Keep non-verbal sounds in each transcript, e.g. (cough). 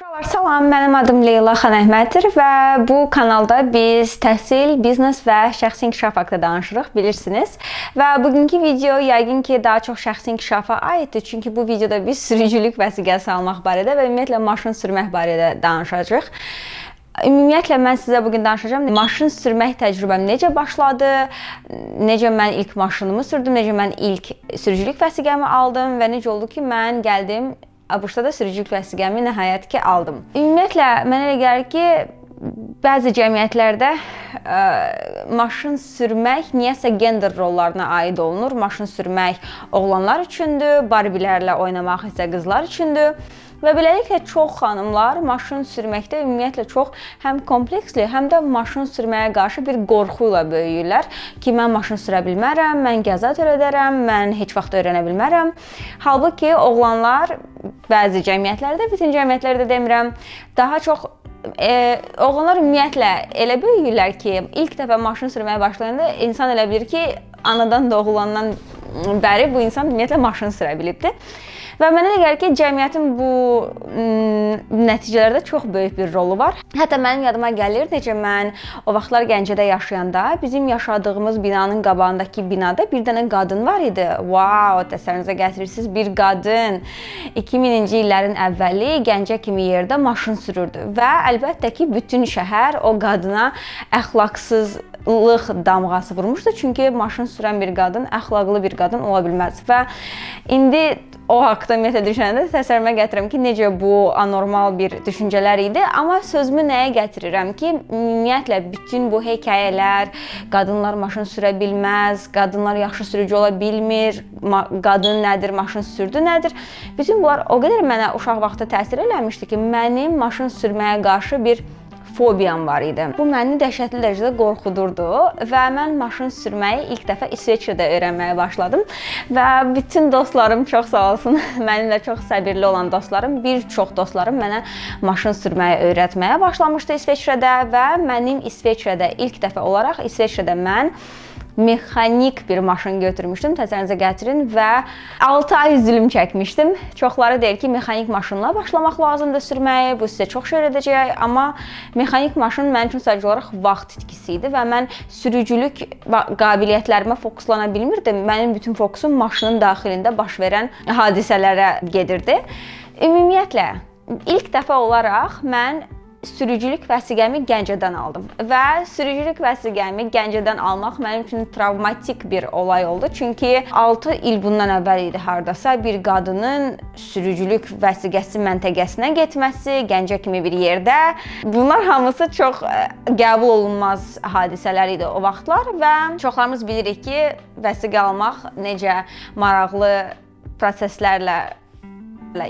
Uşaqlar salam, mənim adım Leyla Xan Əhməddir və bu kanalda biz təhsil, biznes və şəxsi inkişaf haqqında danışırıq, bilirsiniz. Və bugünkü video yəqin ki, daha çox şəxsi inkişafa aiddir, çünki bu videoda biz sürücülük vəsiqəsi almaq barədə və ümumiyyətlə maşın sürmək barədə danışacağıq. Ümumiyyətlə mən sizə bu gün danışacağam. Maşın sürmək təcrübəm necə başladı? Necə mən ilk maşınımı sürdüm? Necə mən ilk sürücülük vəsiqəmi aldım və necə oldu ki, mən gəldim ABŞ-da da sürücülük vəsiqəmi nəhayət ki aldım. Ümumiyyətlə mənə elə gəlir ki, bəzi cəmiyyətlərdə ə, maşın sürmək niyəsə gender rollarına aid olunur. Maşın sürmək oğlanlar üçündür, barbilərlə oynamaq isə qızlar üçündür. Və beləliklə çox xanımlar maşın sürməkdə ümumiyyətlə çox həm kompleksli, həm də maşın sürməyə qarşı bir qorxu ilə böyüyürlər ki, mən maşın sürə bilmərəm, mən qəza törədərəm, mən heç vaxt öyrənə bilmərəm. Halbuki oğlanlar bəzi cəmiyyətlərdə, bütün cəmiyyətlərdə demirəm, daha çox e, oğlanlar ümumiyyətlə elə böyüyürlər ki, ilk dəfə maşın sürməyə başlayanda insan elə bilir ki, anadan doğulandan bəri bu insan ümumiyyətlə maşın sürə bilibdi. Və mənə elə gəlir ki, cəmiyyətin bu nəticələrdə çox böyük bir rolu var. Hətta mənim yadıma gəlir necə mən o vaxtlar Gəncədə yaşayanda bizim yaşadığımız binanın qabağındakı binada bir dənə qadın var idi. Wow, təsəvvürünüzə gətirirsiniz, bir qadın 2000-ci illərin əvvəli Gəncə kimi yerdə maşın sürürdü və əlbəttə ki, bütün şəhər o qadına əxlaqsız lıq damğası vurmuşdu. Çünki maşın sürən bir qadın əxlaqlı bir qadın ola bilməz və indi o haqqda ümumiyyətlə düşünəndə təsəvvürümə gətirirəm ki, necə bu anormal bir düşüncələr idi, amma sözümü nəyə gətirirəm ki, ümumiyyətlə bütün bu hekayələr, qadınlar maşın sürə bilməz, qadınlar yaxşı sürücü ola bilmir, qadın nədir, maşın sürdü nədir? Bütün bunlar o qədər mənə uşaq vaxtı təsir eləmişdi ki, mənim maşın sürməyə qarşı bir fobiyam var idi. Bu məni dəhşətli dərəcədə qorxudurdu və mən maşın sürməyi ilk dəfə İsveçrədə öyrənməyə başladım və bütün dostlarım çox sağ olsun, (laughs) mənimlə çox səbirli olan dostlarım, bir çox dostlarım mənə maşın sürməyi öyrətməyə başlamışdı İsveçrədə və mənim İsveçrədə ilk dəfə olaraq İsveçrədə mən mexanik bir maşın götürmüşdüm, təsəvvürünüzə gətirin və 6 ay zülm çəkmişdim. Çoxları deyir ki, mexanik maşınla başlamaq lazımdır sürməyə, bu sizə çox şey öyrədəcək, amma mexanik maşın mənim üçün sadəcə olaraq vaxt itkisi idi və mən sürücülük qabiliyyətlərimə fokuslana bilmirdim. Mənim bütün fokusum maşının daxilində baş verən hadisələrə gedirdi. Ümumiyyətlə ilk dəfə olaraq mən sürücülük vəsiqəmi Gəncədən aldım və sürücülük vəsiqəmi Gəncədən almaq mənim üçün travmatik bir olay oldu. Çünki 6 il bundan əvvəl idi hardasa bir qadının sürücülük vəsiqəsi məntəqəsinə getməsi, Gəncə kimi bir yerdə. Bunlar hamısı çox e, qəbul olunmaz hadisələr idi o vaxtlar və çoxlarımız bilirik ki, vəsiqə almaq necə maraqlı proseslərlə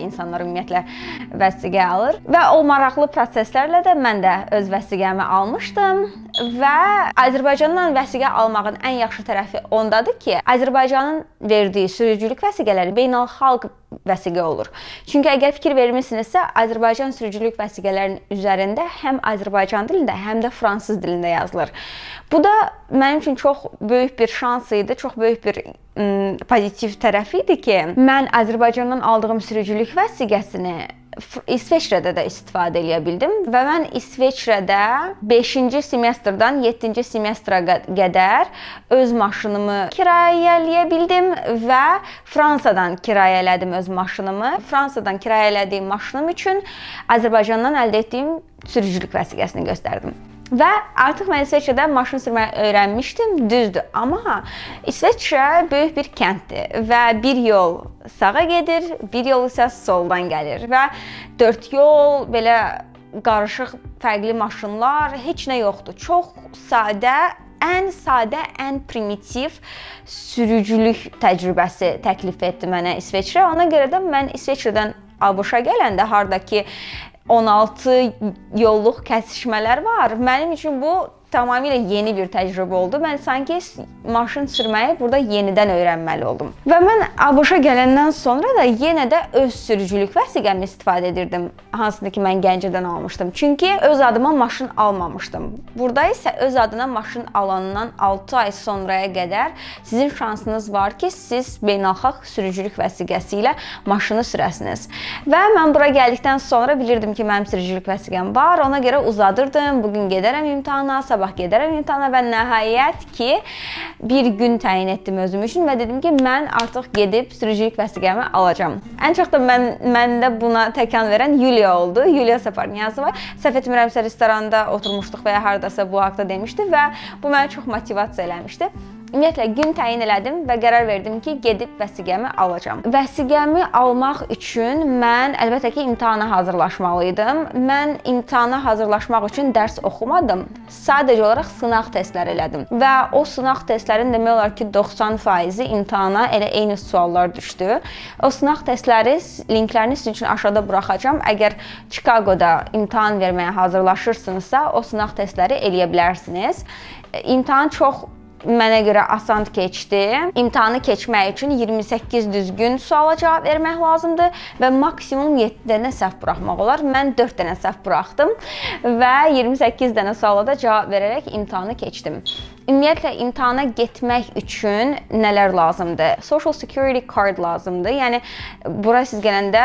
insanlar ümumiyyətlə vəsiqə alır və o maraqlı proseslərlə də mən də öz vəsiqəmi almışdım və Azərbaycandan vəsiqə almağın ən yaxşı tərəfi ondadır ki, Azərbaycanın verdiyi sürücülük vəsiqələri beynəlxalq vəsiqə olur. Çünki əgər fikir vermisinizsə, Azərbaycan sürücülük vəsiqələrinin üzərində həm Azərbaycan dilində, həm də fransız dilində yazılır. Bu da mənim üçün çox böyük bir şans idi, çox böyük bir pozitiv tərəfi idi ki, mən Azərbaycandan aldığım sürücülük vəsiqəsini İsveçrədə də istifadə edə bildim və mən İsveçrədə 5-ci semestrdan 7-ci semestra qədər öz maşınımı kirayələyə bildim və Fransadan kirayələdim öz maşınımı. Fransadan kirayələdiyim maşınım üçün Azərbaycandan əldə etdiyim sürücülük vəsiqəsini göstərdim. Və artıq mən İsveçrədə maşın sürməyi öyrənmişdim, düzdür. Amma İsveçrə böyük bir kənddir və bir yol sağa gedir, bir yol isə soldan gəlir və dörd yol belə qarışıq fərqli maşınlar, heç nə yoxdur. Çox sadə ən sadə, ən primitiv sürücülük təcrübəsi təklif etdi mənə İsveçrə. Ona görə də mən İsveçrədən ABŞ-a gələndə hardakı 16 yolluq kəsişmələr var. Mənim üçün bu tamamilə yeni bir təcrübə oldu. Mən sanki maşın sürməyi burada yenidən öyrənməli oldum. Və mən ABŞ-a gələndən sonra da yenə də öz sürücülük vəsiqəmi istifadə edirdim, hansını ki mən Gəncədən almışdım. Çünki öz adıma maşın almamışdım. Burada isə öz adına maşın alandan 6 ay sonraya qədər sizin şansınız var ki, siz beynəlxalq sürücülük vəsiqəsi ilə maşını sürəsiniz. Və mən bura gəldikdən sonra bilirdim ki, mənim sürücülük vəsiqəm var. Ona görə uzadırdım. Bu gün gedərəm imtahana, sabah gedərəm imtahana və nəhayət ki, bir gün təyin etdim özüm üçün və dedim ki, mən artıq gedib sürücülük vəsiqəmi alacağam. Ən çox da mən məndə buna təkan verən Yuliya oldu. Yuliya Saparnyazova. Səhv etmirəmsə restoranda oturmuşduq və ya hardasa bu haqqda demişdi və bu məni çox motivasiya eləmişdi. Ümumiyyətlə gün təyin elədim və qərar verdim ki, gedib vəsiqəmi alacağam. Vəsiqəmi almaq üçün mən əlbəttə ki, imtahana hazırlaşmalı idim. Mən imtahana hazırlaşmaq üçün dərs oxumadım. Sadəcə olaraq sınaq testləri elədim və o sınaq testlərin demək olar ki, 90%-i imtahana elə eyni suallar düşdü. O sınaq testləri linklərini sizin üçün aşağıda buraxacağam. Əgər Chicagoda imtahan verməyə hazırlaşırsınızsa, o sınaq testləri eləyə bilərsiniz. İmtahan çox mənə görə asan keçdi. İmtahanı keçmək üçün 28 düzgün suala cavab vermək lazımdır və maksimum 7 dənə səhv buraxmaq olar. Mən 4 dənə səhv buraxdım və 28 dənə suala da cavab verərək imtahanı keçdim. Ümumiyyətlə imtahana getmək üçün nələr lazımdır? Social Security card lazımdır. Yəni bura siz gələndə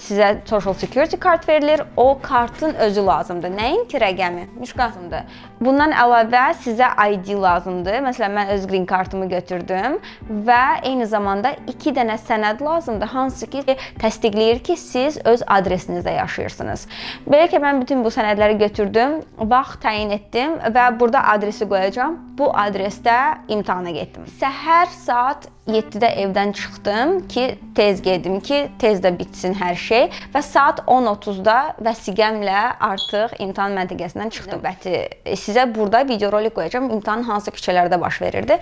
sizə Social Security kart verilir. O kartın özü lazımdır. Nəinki rəqəmi, müşqatımdır. Bundan əlavə sizə ID lazımdır. Məsələn, mən öz green kartımı götürdüm və eyni zamanda 2 dənə sənəd lazımdır, hansı ki təsdiqləyir ki, siz öz adresinizdə yaşayırsınız. Belə ki, mən bütün bu sənədləri götürdüm, vaxt təyin etdim və burada adresi qoyacağam. Bu adresdə imtahana getdim. Səhər saat 7-də evdən çıxdım ki, tez gedim ki, tez də bitsin hər şey və saat 10:30-da vəsiqəmlə artıq imtahan məntəqəsindən çıxdım. Bəti sizə burada videorolik qoyacağam. İmtahan hansı küçələrdə baş verirdi.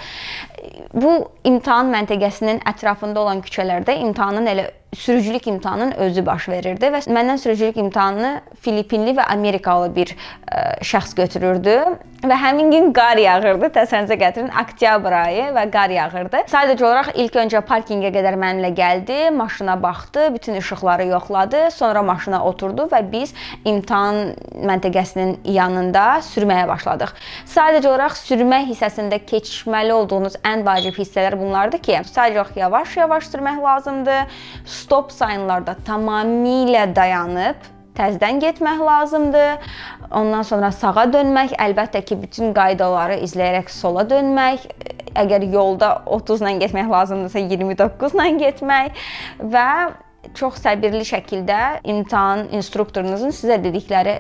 Bu imtahan məntəqəsinin ətrafında olan küçələrdə imtahanın elə sürücülük imtahanının özü baş verirdi və məndən sürücülük imtahanını Filippinli və Amerikalı bir ə, şəxs götürürdü və həmin gün qar yağırdı. Təsəvvürünüzə gətirin, oktyabr ayı və qar yağırdı. Sadəcə olaraq ilk öncə parkinqə qədər mənimlə gəldi, maşına baxdı, bütün işıqları yoxladı, sonra maşına oturdu və biz imtahan məntəqəsinin yanında sürməyə başladıq. Sadəcə olaraq sürmə hissəsində keçməli olduğunuz ən vacib hissələr bunlardır ki, sadəcə yavaş-yavaş sürmək lazımdır stop sayınlarda tamamilə dayanıb təzədən getmək lazımdır. Ondan sonra sağa dönmək, əlbəttə ki, bütün qaydaları izləyərək sola dönmək. Əgər yolda 30 ilə getmək lazımdırsa 29 ilə getmək və çox səbirli şəkildə imtahan instruktorunuzun sizə dedikləri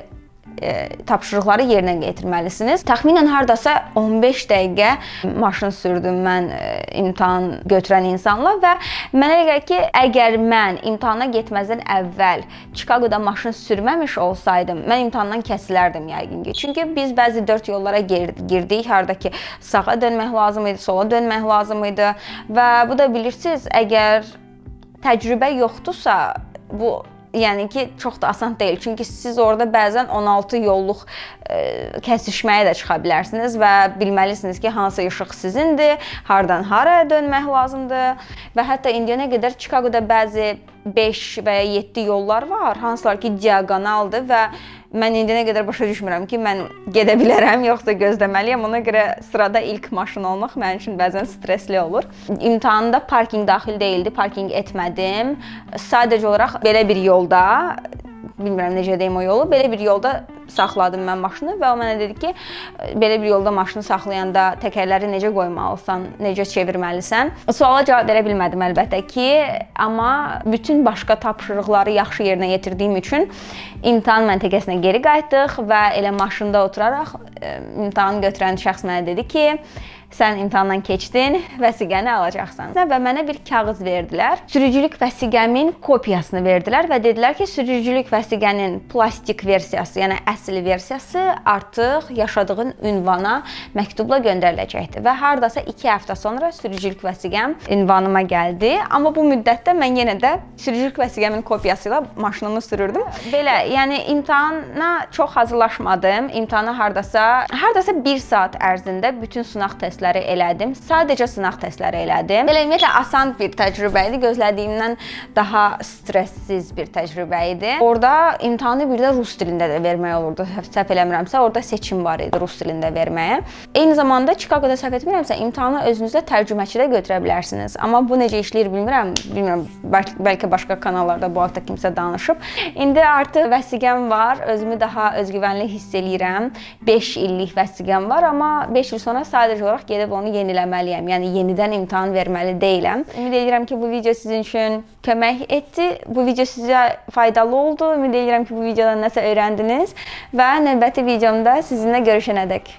tapşırıqları yerinə yetirməlisiniz. Təxminən hardasa 15 dəqiqə maşın sürdüm mən e, imtahan götürən insanla və mənə elə gəlir ki, əgər mən imtahana getməzdən əvvəl Chicagoda maşın sürməmiş olsaydım, mən imtahandan kəsilərdim yəqin ki. Çünki biz bəzi dörd yollara girdik, harda ki, sağa dönmək lazım idi, sola dönmək lazım idi və bu da bilirsiniz, əgər təcrübə yoxdursa, bu yəni ki, çox da asan deyil. Çünki siz orada bəzən 16 yolluq ə, e, kəsişməyə də çıxa bilərsiniz və bilməlisiniz ki, hansı işıq sizindir, hardan haraya dönmək lazımdır və hətta indiyənə qədər Chicagoda bəzi 5 və ya 7 yollar var, hansılar ki, diaqonaldır və mən indiyənə qədər başa düşmürəm ki, mən gedə bilərəm yoxsa gözləməliyəm. Ona görə sırada ilk maşın olmaq mənim üçün bəzən stressli olur. İmtahanda parkinq daxil deyildi, parkinq etmədim. Sadəcə olaraq belə bir yolda bilmirəm necə deyim o yolu. Belə bir yolda saxladım mən maşını və o mənə dedi ki, belə bir yolda maşını saxlayanda təkərləri necə qoymalısan, necə çevirməlisən. Suala cavab verə bilmədim əlbəttə ki, amma bütün başqa tapşırıqları yaxşı yerinə yetirdiyim üçün imtahan məntəqəsinə geri qayıtdıq və elə maşında oturaraq imtahan götürən şəxs mənə dedi ki, sən imtahandan keçdin, vəsiqəni alacaqsan. Və mənə bir kağız verdilər. Sürücülük vəsiqəmin kopyasını verdilər və dedilər ki, sürücülük vəsiqənin plastik versiyası, yəni əsl versiyası artıq yaşadığın ünvana məktubla göndəriləcəkdir və hardasa 2 həftə sonra sürücülük vəsiqəm ünvanıma gəldi. Amma bu müddətdə mən yenə də sürücülük vəsiqəmin kopyası ilə maşınımı sürürdüm. Belə, yəni imtahana çox hazırlaşmadım. İmtahana hardasa hardasa 1 saat ərzində bütün sınaq testləri elədim. Sadəcə sınaq testləri elədim. Belə ümumiyyətlə asan bir təcrübə idi. Gözlədiyimdən daha stressiz bir təcrübə idi. Orda imtahanı bir də rus dilində də vermək olurdu. Səhv eləmirəmsə, orada seçim var idi rus dilində verməyə. Eyni zamanda Chicago-da səhv etmirəmsə, imtahanı özünüzdə tərcüməçi də götürə bilərsiniz. Amma bu necə işləyir bilmirəm. Bilmirəm, bəlkə başqa kanallarda bu haqda kimsə danışıb. İndi artıq vəsiqəm var. Özümü daha özgüvənli hiss eləyirəm. 5 illik vəsiqəm var, amma 5 il sonra sadəcə olaraq gedib onu yeniləməliyəm. Yəni yenidən imtahan verməli deyiləm. Ümid edirəm ki, bu video sizin üçün kömək etdi. Bu video sizə faydalı oldu. Ümid edirəm ki, bu videodan nəsə öyrəndiniz və növbəti videomda sizinlə görüşənədək